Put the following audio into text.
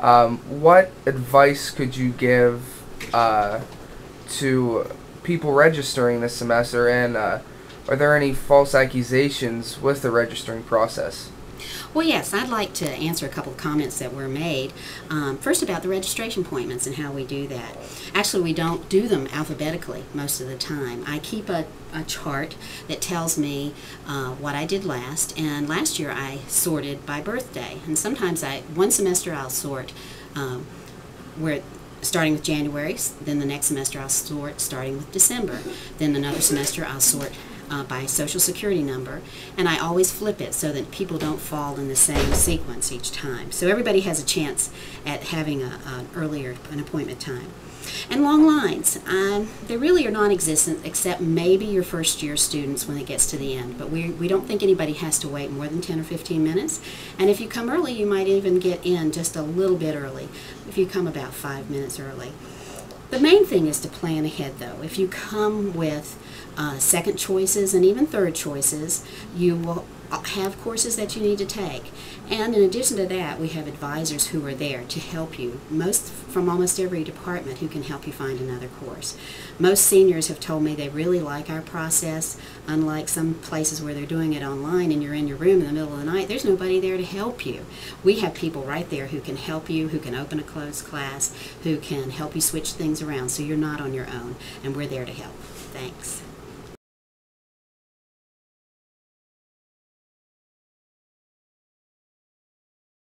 Um, what advice could you give uh, to people registering this semester, and uh, are there any false accusations with the registering process? Well, yes, I'd like to answer a couple of comments that were made. Um, first, about the registration appointments and how we do that. Actually, we don't do them alphabetically most of the time. I keep a, a chart that tells me uh, what I did last, and last year I sorted by birthday. And sometimes I, one semester I'll sort um, where starting with January, then the next semester I'll sort starting with December, then another semester I'll sort uh, by social security number, and I always flip it so that people don't fall in the same sequence each time. So everybody has a chance at having a, an earlier an appointment time. And long lines, um, they really are non-existent except maybe your first year students when it gets to the end. But we, we don't think anybody has to wait more than 10 or 15 minutes. And if you come early, you might even get in just a little bit early if you come about five minutes early. The main thing is to plan ahead though. If you come with uh, second choices and even third choices, you will have courses that you need to take. And in addition to that, we have advisors who are there to help you, most from almost every department who can help you find another course. Most seniors have told me they really like our process, unlike some places where they're doing it online and you're in your room in the middle of the night, there's nobody there to help you. We have people right there who can help you, who can open a closed class, who can help you switch things around so you're not on your own, and we're there to help. Thanks.